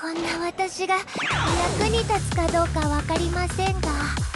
こんな私が役に立つかどうか分かりませんが。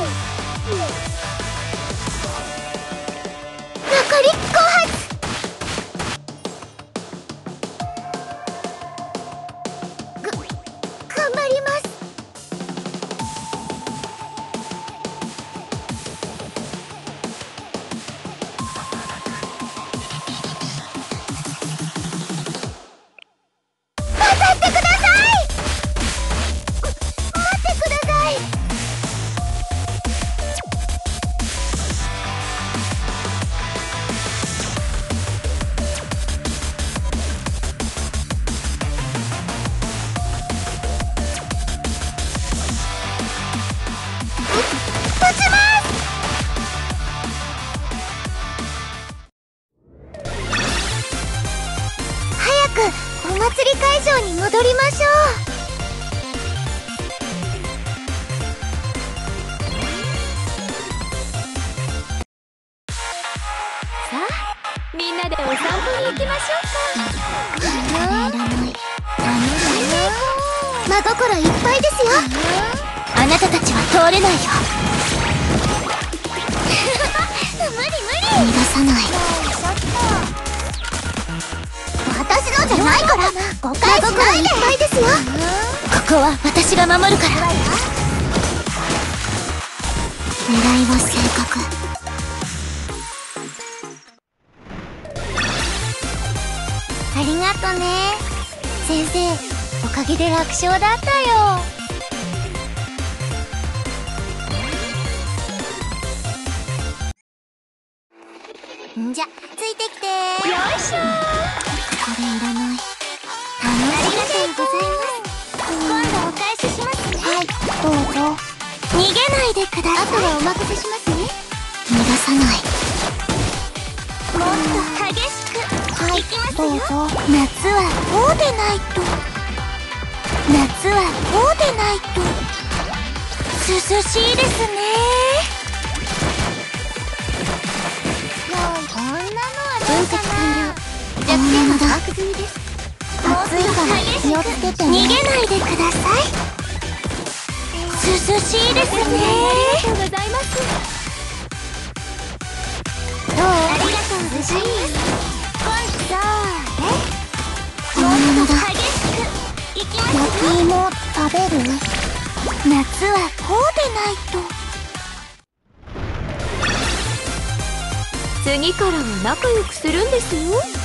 残り真心いっぱいですよ。あなたたちは通れないよ。無理無理逃がさない。私のじゃないから。誤解しないでいっぱいですよ。ここは私が守るから。狙いは正確。ありがとね。先生おかげで楽勝だったよ。んじゃついてきて。よいしょ。これいらない。楽しみでございます。今度お返ししますね。はいどうぞ。逃げないでください。あとはお任せしますね。逃がさない。もっと激しく。はいどうぞ。夏はこうでないと夏はこうでないと。涼しいですね。こんなのはどうかな。弱点は把握済みです。暑いから気をつけてね。逃げないでください。涼しいですね。ありがとうございます。どう？ありがとう涼しい今度そうね。もっと激しくいき焼き芋食べる？夏はこうでないと。次からは仲良くするんですよ。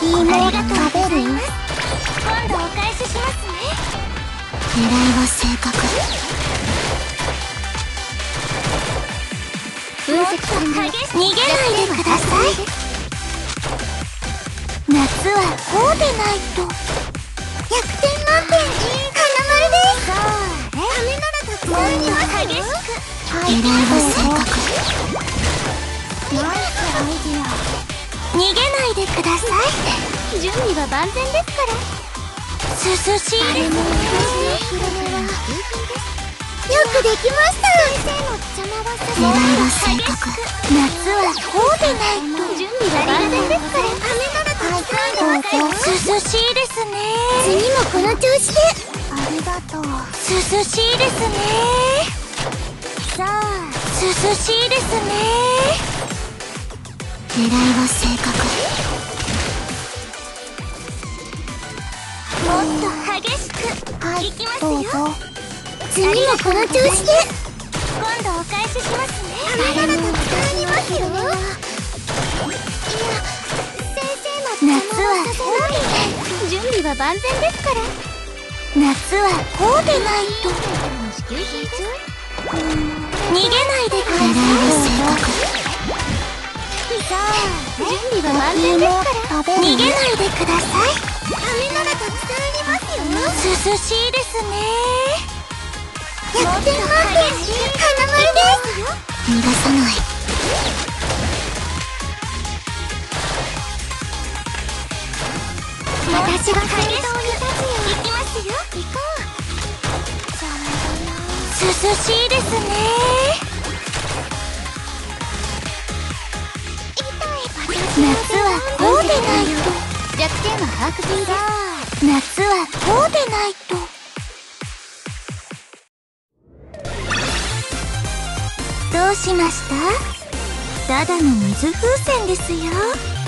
き芋食べる今度お返ししますね狙いは正確分析さん逃げないでください。夏はこうでないと100点満点花丸ですならたくさんあります激しく狙いは正確ナイスアイディア逃げないでください。準備は万全ですから。涼しいですね。よくできました。先生の邪魔はさせ狙いは夏はこうでないと準備は万全ですからはい、どうぞ涼しいですね次もこの調子で。ありがとう。涼しいですね。さあ。涼しいですね狙いは正確もっと激しくはい。いきますよ次もこの調子で。今度お返ししますね。あれもたくさんありますよいや先生の夏はこうでない準備は万全ですから夏はこうでないと逃げないでくださいさあ準備は万全ですから逃げないでください飴ならたくさんありますよ涼しいですね100点満点花丸です逃がさない私が先頭に立つよ行きますよ行こう涼しいですね。う弱点は把握済みです夏はこうでないと。どうしました？ただの水風船ですよ。